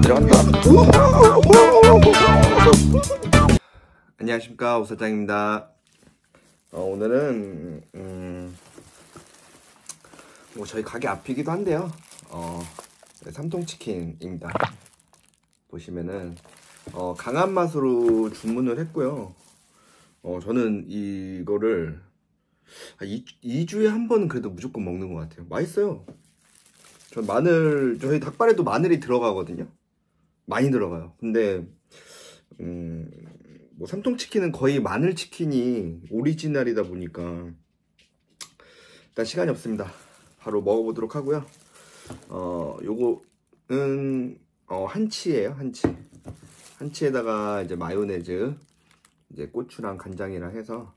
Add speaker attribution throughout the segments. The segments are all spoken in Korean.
Speaker 1: 들어간다. 안녕하십니까 오사장입니다. 어, 오늘은 음, 뭐 저희 가게 앞이기도 한데요. 어, 네, 삼통치킨입니다. 보시면은 어, 강한 맛으로 주문을 했고요. 어, 저는 이거를 2, 주에 한 번은 그래도 무조건 먹는 것 같아요. 맛있어요. 전 마늘, 저희 닭발에도 마늘이 들어가거든요. 많이 들어가요. 근데, 음, 뭐, 삼통치킨은 거의 마늘치킨이 오리지널이다 보니까, 일단 시간이 없습니다. 바로 먹어보도록 하고요. 어, 요거는, 어, 한치예요, 한치. 한치에다가 이제 마요네즈, 이제 고추랑 간장이랑 해서,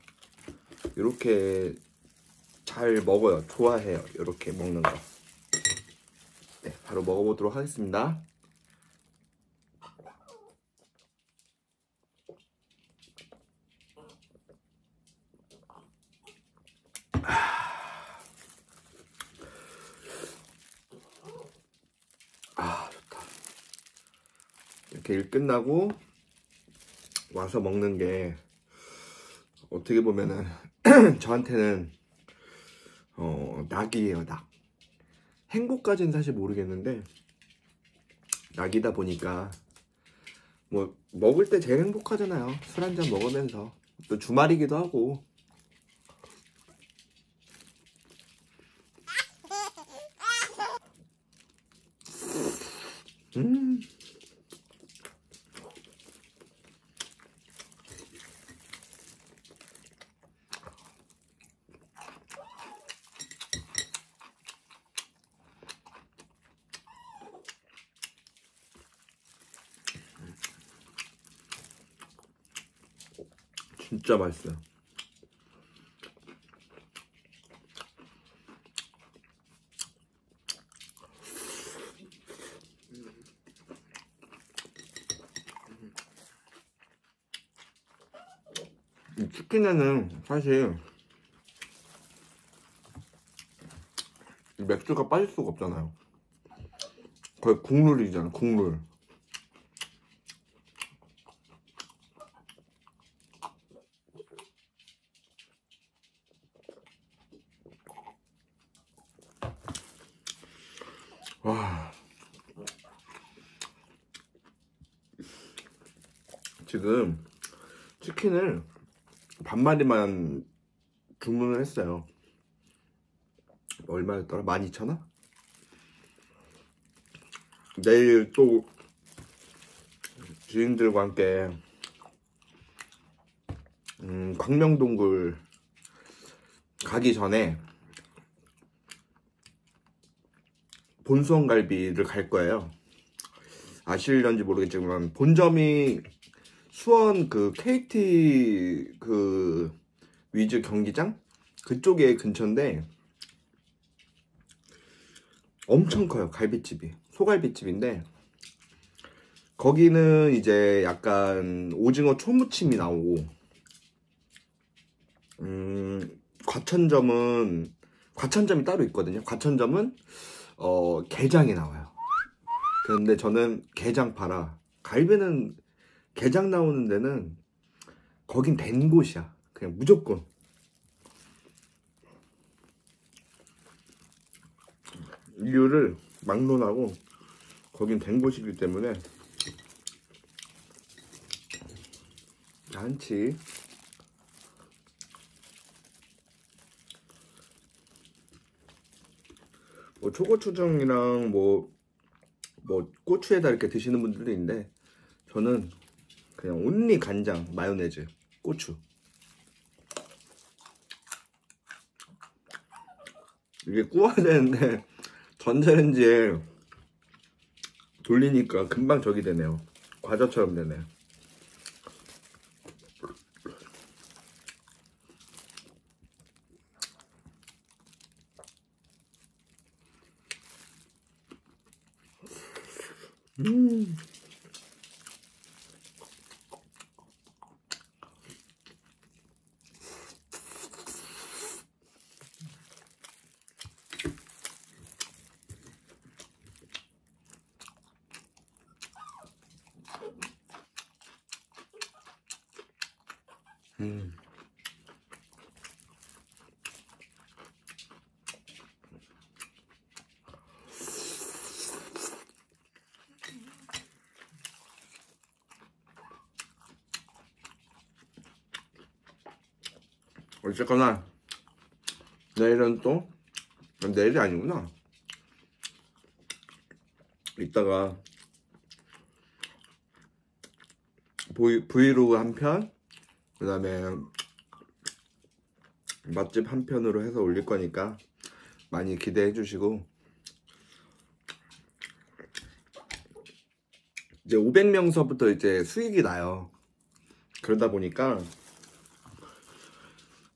Speaker 1: 이렇게 잘 먹어요. 좋아해요. 이렇게 먹는 거. 네, 바로 먹어보도록 하겠습니다. 아, 좋다. 이렇게 일 끝나고 와서 먹는 게 어떻게 보면은 저한테는 어, 낙이에요, 낙. 행복까지는 사실 모르겠는데 낙이다 보니까 뭐 먹을 때 제일 행복하잖아요. 술 한 잔 먹으면서 또 주말이기도 하고 음. 진짜 맛있어요. 이 치킨에는 사실 맥주가 빠질 수가 없잖아요. 거의 국룰이잖아, 국룰. 지금 치킨을 반마리만 주문을 했어요. 얼마였더라? 12,000원? 내일 또 지인들과 함께 음, 광명동굴 가기 전에 본수원갈비를 갈 거예요. 아실런지 모르겠지만 본점이 수원 그 KT 그 위즈 경기장 그쪽에 근처인데 엄청 커요 갈비집이 소갈비집인데 거기는 이제 약간 오징어 초무침이 나오고 음 과천점은 과천점이 따로 있거든요 과천점은 어, 게장이 나와요. 그런데 저는 게장 팔아. 갈비는 게장 나오는 데는 거긴 된 곳이야. 그냥 무조건. 이유를 막론하고 거긴 된 곳이기 때문에 한치 뭐 초고추장이랑 뭐, 뭐 고추에다 이렇게 드시는 분들도 있는데 저는 그냥 온리 간장, 마요네즈, 고추. 이게 구워야 되는데 전자레인지에 돌리니까 금방 저기 되네요. 과자처럼 되네. 음. 음. 어쨌거나 내일은 또 내일이 아니구나 이따가 브이, 브이로그 한 편, 그 다음에 맛집 한 편으로 해서 올릴 거니까 많이 기대해 주시고 이제 500명서부터 이제 수익이 나요. 그러다 보니까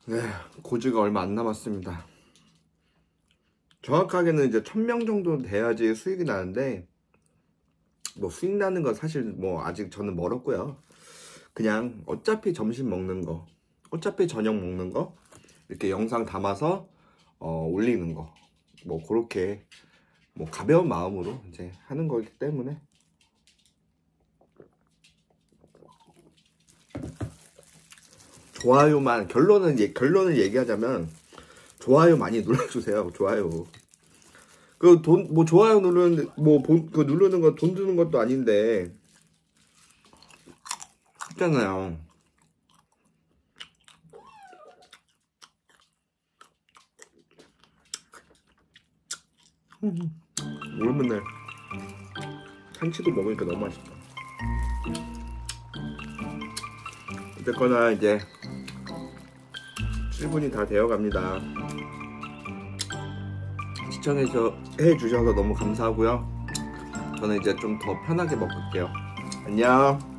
Speaker 1: 네, 고지가 얼마 안 남았습니다. 정확하게는 이제 1000명 정도 돼야지 수익이 나는데 뭐 수익 나는 건 사실 뭐 아직 저는 멀었고요. 그냥 어차피 점심 먹는 거, 어차피 저녁 먹는 거 이렇게 영상 담아서 어, 올리는 거, 뭐 그렇게 뭐 가벼운 마음으로 이제 하는 거기 때문에 좋아요만 결론은 얘- 결론을 얘기하자면 좋아요 많이 눌러주세요. 좋아요. 그 돈 뭐 좋아요 누르는 뭐그 누르는 거 돈 드는 것도 아닌데 쉽잖아요. 오랜만에 참치도 먹으니까 너무 맛있다. 어쨌거나 이제 7분이 다 되어 갑니다. 시청해 주셔서 너무 감사하고요. 저는 이제 좀 더 편하게 먹을게요. 안녕.